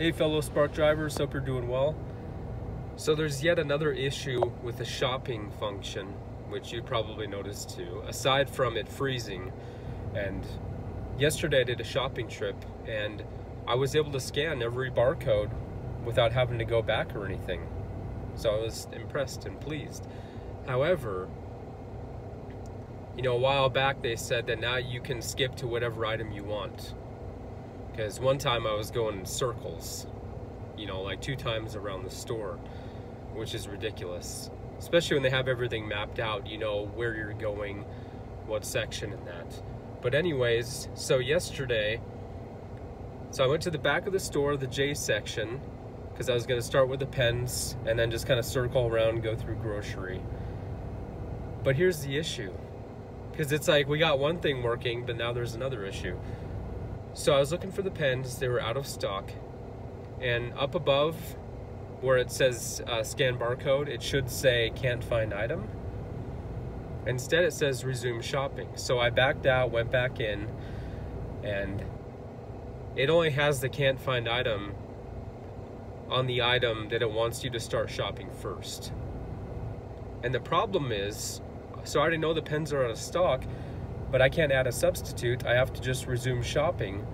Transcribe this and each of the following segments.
Hey fellow Spark drivers, hope you're doing well. So there's yet another issue with the shopping function, which you probably noticed too, aside from it freezing. And yesterday I did a shopping trip and I was able to scan every barcode without having to go back or anything. So I was impressed and pleased. However, you know, a while back they said that now you can skip to whatever item you want. Because one time I was going in circles, you know, like two times around the store, which is ridiculous. Especially when they have everything mapped out, you know, where you're going, what section and that. But anyways, so yesterday, so I went to the back of the store, the J section, because I was going to start with the pens and then just kind of circle around go through grocery. But here's the issue. Because it's like we got one thing working, but now there's another issue. So I was looking for the pens, they were out of stock. And up above where it says uh, scan barcode, it should say can't find item. Instead, it says resume shopping. So I backed out, went back in, and it only has the can't find item on the item that it wants you to start shopping first. And the problem is, so I already know the pens are out of stock, but I can't add a substitute. I have to just resume shopping.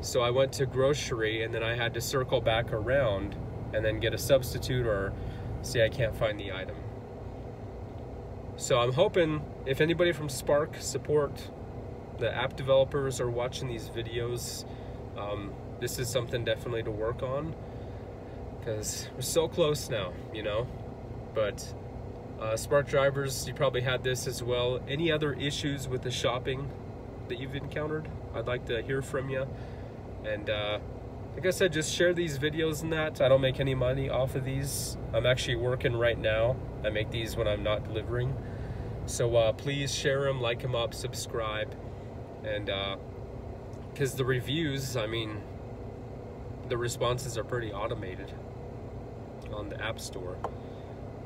So I went to grocery and then I had to circle back around and then get a substitute or say I can't find the item. So I'm hoping if anybody from Spark support the app developers are watching these videos, um, this is something definitely to work on because we're so close now, you know. But uh, Spark drivers, you probably had this as well. Any other issues with the shopping that you've encountered? I'd like to hear from you. And uh, like I said, just share these videos and that. I don't make any money off of these. I'm actually working right now. I make these when I'm not delivering. So uh, please share them, like them up, subscribe. And because uh, the reviews, I mean, the responses are pretty automated on the App Store.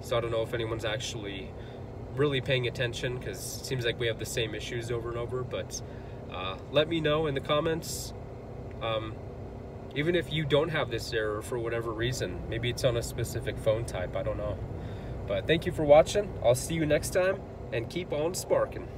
So I don't know if anyone's actually really paying attention because it seems like we have the same issues over and over. But uh, let me know in the comments. Um, even if you don't have this error for whatever reason, maybe it's on a specific phone type, I don't know. But thank you for watching. I'll see you next time and keep on sparking.